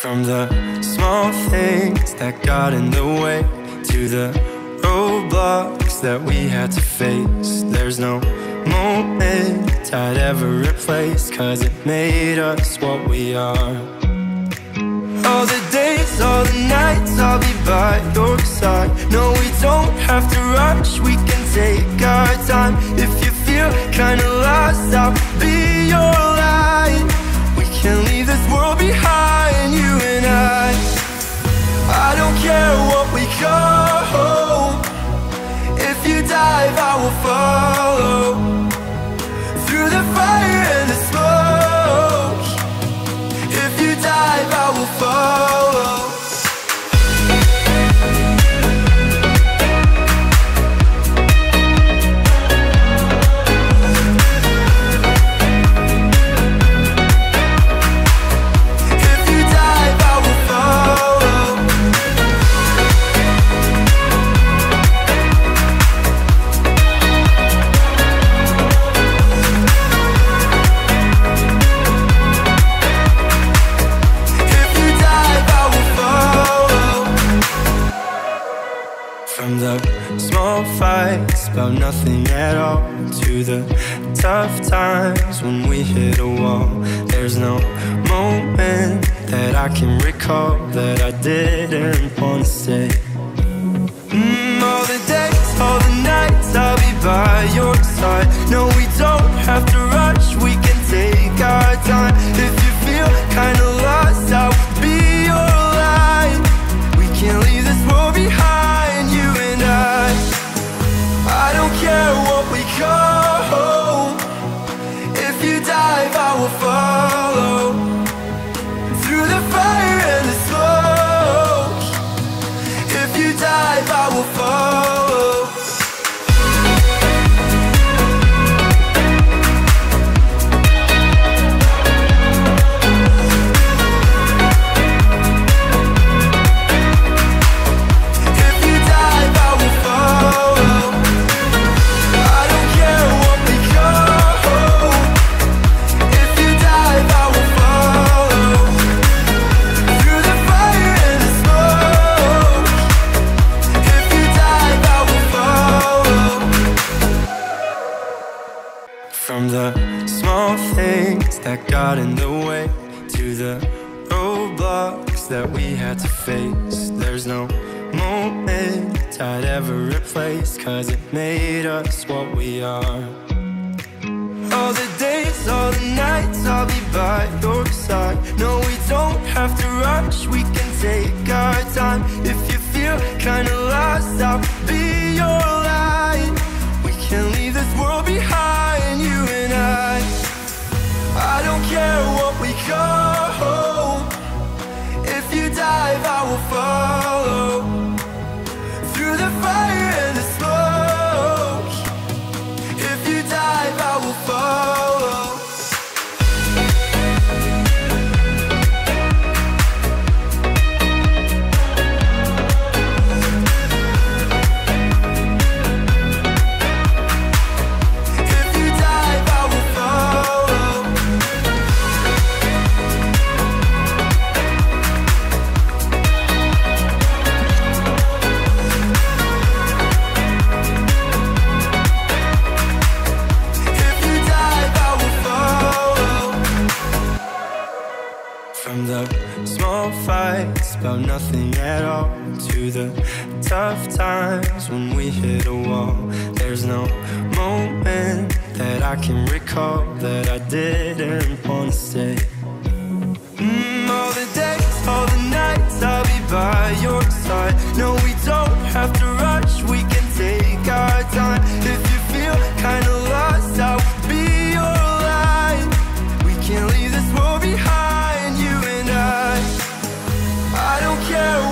From the small things that got in the way to the roadblocks that we had to face. There's no moment I'd ever replace, cause it made us what we are. All the days, all the nights, I'll be by your side. From the small fights about nothing at all to the tough times when we hit a wall. There's no moment that I can recall that I didn't want to say. Small things that got in the way to the roadblocks that we had to face. There's no moment I'd ever replace, cause it made us what we are. All the days, all the nights, I'll be by your side. No, we don't have to rush, we can take our time. If you feel kinda lost, I'll be your light. We can leave this world behind, fights about nothing at all to the tough times when we hit a wall. There's no moment that I can recall that I say. care